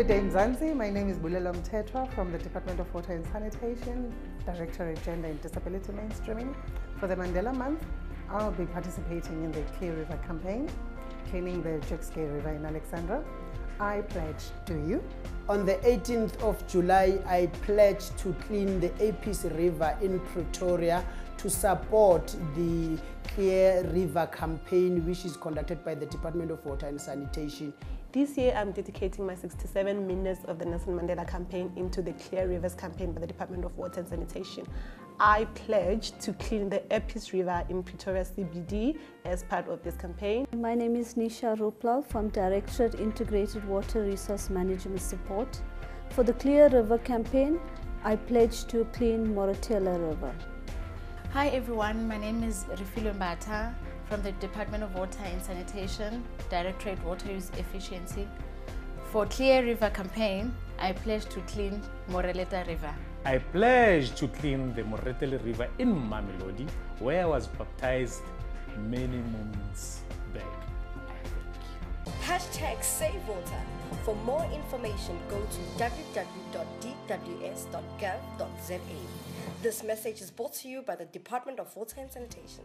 Good day, Mzansi. My name is Bulelo Mtetwa from the Department of Water and Sanitation, Director of Gender and Disability Mainstreaming. For the Mandela Month, I'll be participating in the Clear River campaign, cleaning the Jukskei River in Alexandra. I pledge to you. On the 18th of July, I pledge to clean the Apies River in Pretoria to support the Clear River campaign, which is conducted by the Department of Water and Sanitation. This year, I'm dedicating my 67 minutes of the Nelson Mandela campaign into the Clear Rivers campaign by the Department of Water and Sanitation. I pledge to clean the Apies River in Pretoria CBD as part of this campaign. My name is Nisha Ruplal from Directorate Integrated Water Resource Management Support. For the Clear River campaign, I pledge to clean Morotela River. Hi everyone, my name is Rifilo Mbata from the Department of Water and Sanitation, Directorate Water Use Efficiency. For Clear River campaign, I pledge to clean Moreleta River. I pledge to clean the Moretele River in Mamelodi, where I was baptized many moons back. Hashtag Save Water. For more information, go to www.dws.gov.za. This message is brought to you by the Department of Water and Sanitation.